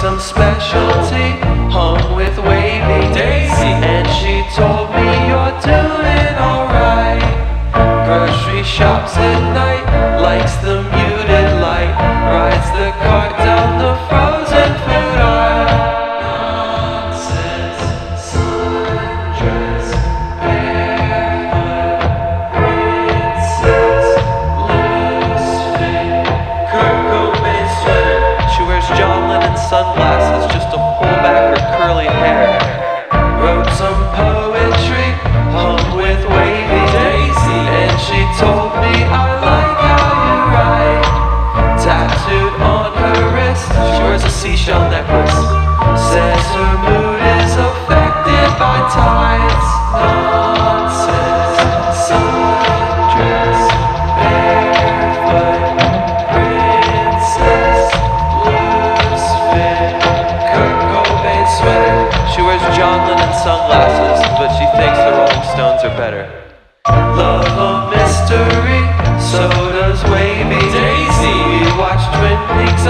some specialty hung with wavy daisy. And she told me you're doing alright. Grocery shops at night, likes the sunglasses Stones are better. Love a mystery, so does Wavy Daisy. We watch Twin Peaks,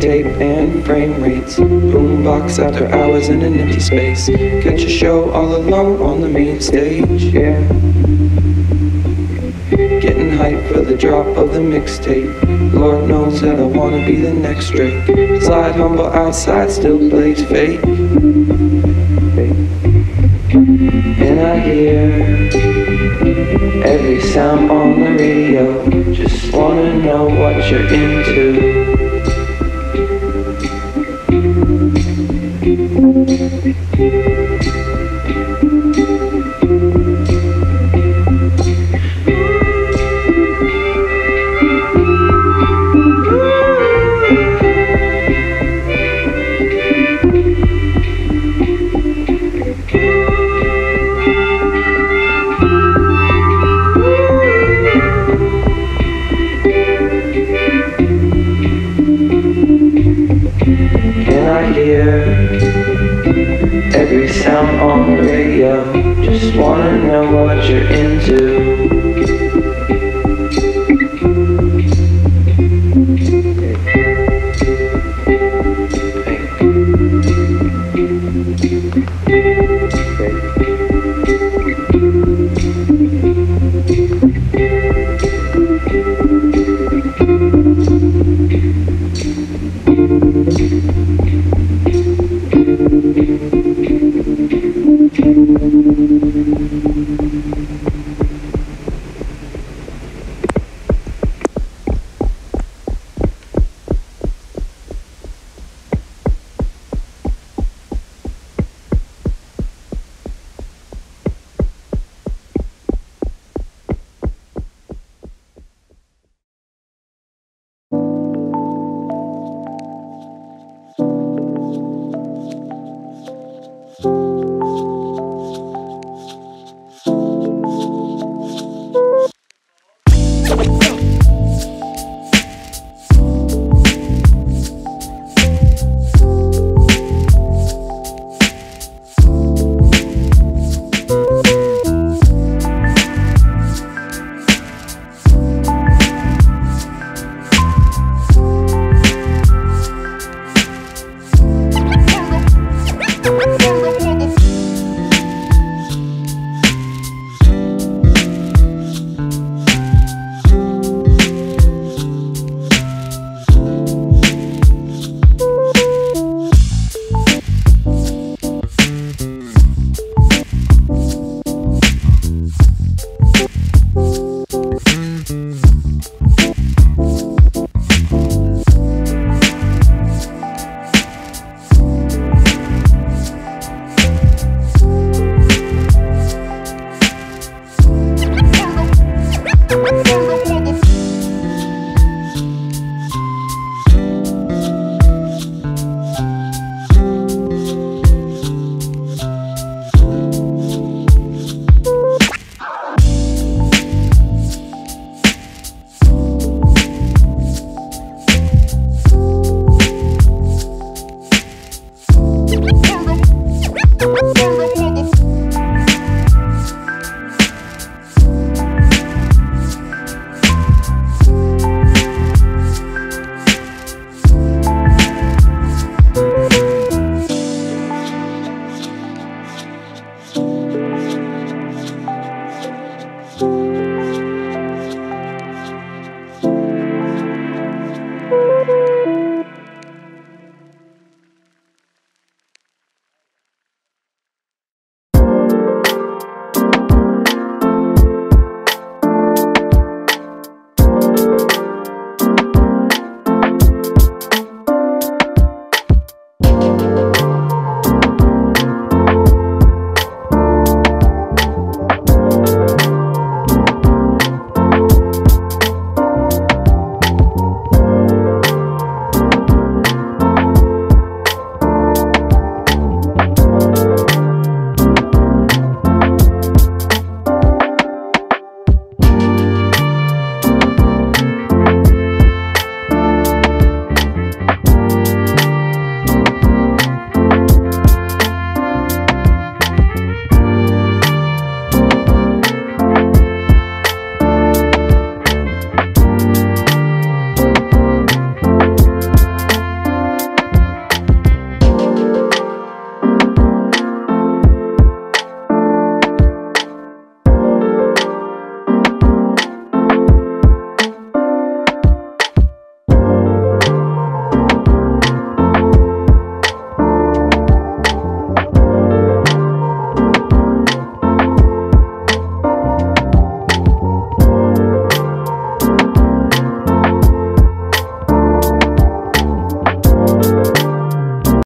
tape and frame rates. Boombox after hours in an empty space. Catch a show all alone on the main stage. Yeah. Getting hype for the drop of the mixtape. Lord knows that I wanna be the next Drake. Slide humble outside, still plays fake. And I hear every sound on the radio. Just wanna know what you're into. Every sound on the radio? Just wanna know what you're into. Thank